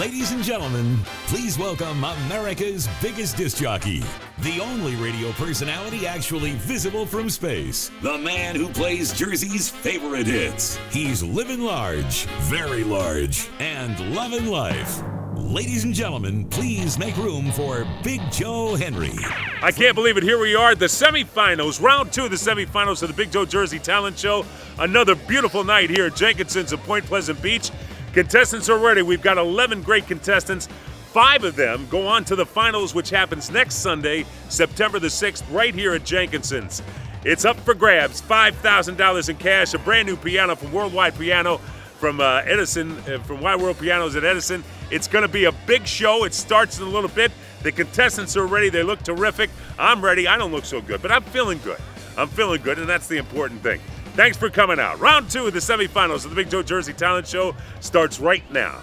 Ladies and gentlemen, please welcome America's biggest disc jockey, the only radio personality actually visible from space, the man who plays Jersey's favorite hits. He's living large, very large, and loving life. Ladies and gentlemen, please make room for Big Joe Henry. I can't believe it. Here we are, the semifinals, round two of the semifinals of the Big Joe Jersey Talent Show. Another beautiful night here at Jenkinson's of Point Pleasant Beach. Contestants are ready. We've got 11 great contestants. Five of them go on to the finals, which happens next Sunday, September the 6th, right here at Jenkinson's. It's up for grabs $5,000 in cash, a brand new piano from Worldwide Piano from uh, Edison, uh, from Wide World Pianos at Edison. It's going to be a big show. It starts in a little bit. The contestants are ready. They look terrific. I'm ready. I don't look so good, but I'm feeling good. I'm feeling good, and that's the important thing. Thanks for coming out. Round two of the semifinals of the Big Joe Jersey Talent Show starts right now.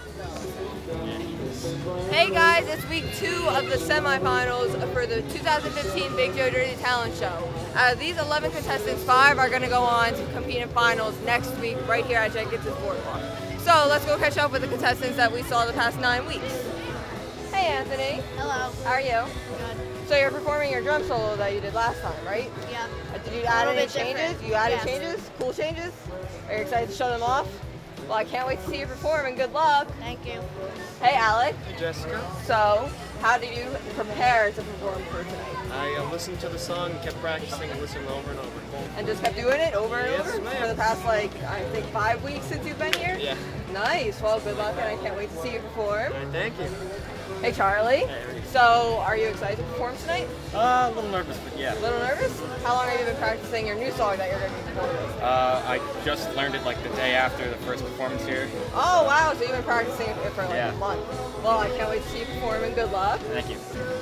Hey guys, it's week two of the semifinals for the 2015 Big Joe Jersey Talent Show. Uh, these 11 contestants, five are going to go on to compete in finals next week right here at Jenkins' Boardwalk. So let's go catch up with the contestants that we saw the past nine weeks. Hey Anthony. Hello. How are you? Good. So you're performing your drum solo that you did last time, right? Yeah. Uh, Did you add little any bit changes? different. You added Yes. changes? Cool changes? Are you excited to show them off? Well, I can't wait to see you perform and good luck. Thank you. Hey Alec. Hey Jessica, So, how did you prepare to perform for tonight? I uh, listened to the song, kept practicing, and listened over and over. And just kept doing it over and Yes, over ma'am. for the past like I think five weeks since you've been here. Yeah. Nice. Well, good luck, and I can't wait to see you perform. All right, thank you. Hey Charlie. Hey. So, are you excited to perform tonight? Uh, a little nervous, but yeah. A little nervous? How long have you been practicing your new song that you're going to be performing? Uh, I just learned it like the day after the first performance here. Oh wow! So you've been practicing it for like Yeah. a month. Well, I can't wait to see you perform, and good luck. Thank you.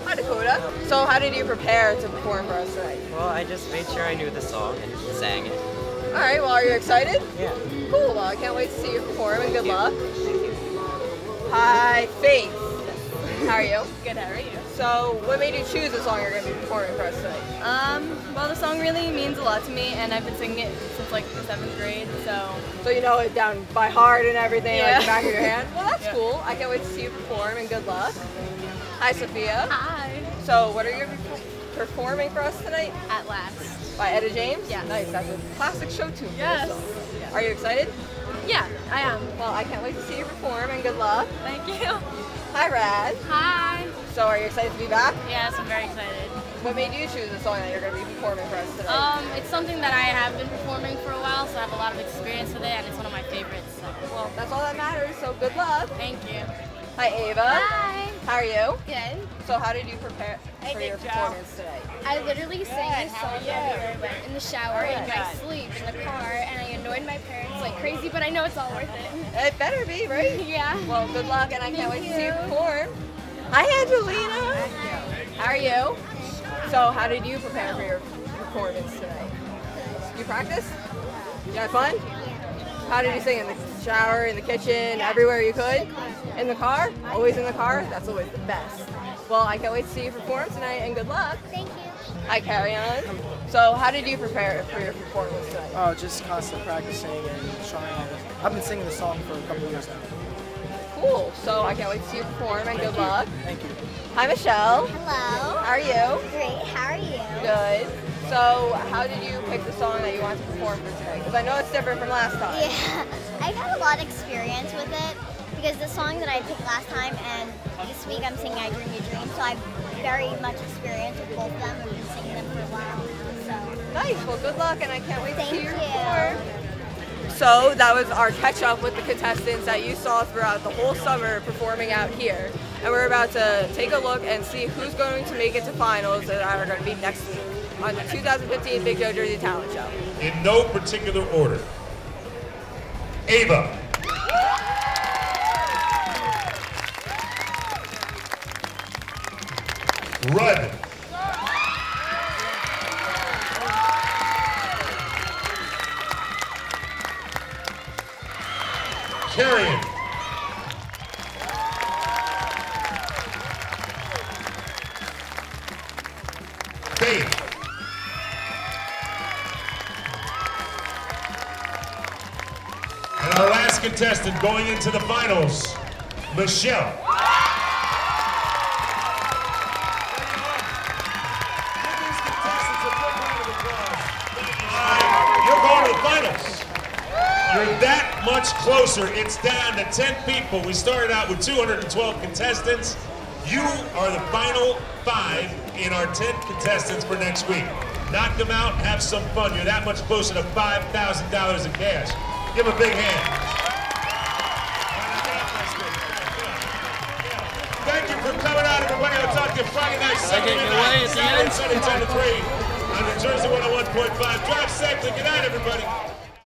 Hi Dakota. So, how did you prepare to perform for us tonight? Well, I just made sure I knew the song and sang it. All right. Well, are you excited? Yeah. Cool. Well, I can't wait to see you perform, and good luck. Thank you. Hi, Faith. How are you? Good, how are you? So, what made you choose the song you're going to be performing for us tonight? Um, well, the song really means a lot to me, and I've been singing it since like the seventh grade, so So you know it down by heart and everything, like the back of your hand. Well, that's Yeah. cool. I can't wait to see you perform, and good luck. Hi, Sophia. hi. So, what are you performing for us tonight? At last. By Etta James? Yeah. Nice. That's a classic show tune. for this Yes. Are you excited? Yeah, I am. Well, I can't wait to see you perform, and good luck. Thank you. Hi, Rad. Hi. So, are you excited to be back? Yes, I'm very excited. What made you choose the song that you're going to be performing for us today? Um, it's something that I have been performing for a while, so I have a lot of experience with it, and it's one of my favorites. So, well, that's all that matters. So, good luck. thank you. Hi, Ava. Hi. How are you? Good. So, how did you prepare for your job. performance today? I literally sang this song everywhere I went. In the shower, in my sleep, in the car, and I annoyed my parents like crazy, but I know it's all worth it. It better be, right? yeah. Well, good luck, and I can't wait Thank to see you you. perform. Hi, Angelina. How are you? So, how did you prepare for your performance today? You practice? You had fun? How did you sing? In the shower, in the kitchen, everywhere you could? In the car? Always in the car? That's always the best. Well, I can't wait to see you perform tonight, and good luck. Thank you. Hi, Carry On. So, how did you prepare for your performance tonight? Oh, just constant practicing and trying. I've been singing the song for a couple years now. Cool. So, I can't wait to see you perform, and good luck. Thank you. Hi, Michelle. Hello. How are you? Great. How are you? Good. So, how did you pick the song that you want to perform for today? Because I know it's different from last time. Yeah, I've had a lot of experience with it because the song that I picked last time and this week I'm singing I Dream You Dream, so I've very much experience with both of them and been singing them for a while. So Nice. Well, good luck, and I can't wait to see Thank you. So that was our catch up with the contestants that you saw throughout the whole summer performing out here. And we're about to take a look and see who's going to make it to finals that are going to be next week on the 2015 Big Joe Jersey Talent Show. In no particular order. Ava. Rudd. Carrion. Contestant going into the finals Michelle. You're going to the finals. You're that much closer. It's down to 10 people. We started out with 212 contestants. You are the final five in our 10 contestants for next week. Knock them out, have some fun. You're that much closer to $5,000 in cash. Give them a big hand. You Friday night, away at the Saturday, end? Sunday, 10 to 3 on New Jersey 101.5. Drive safely. Good night, everybody.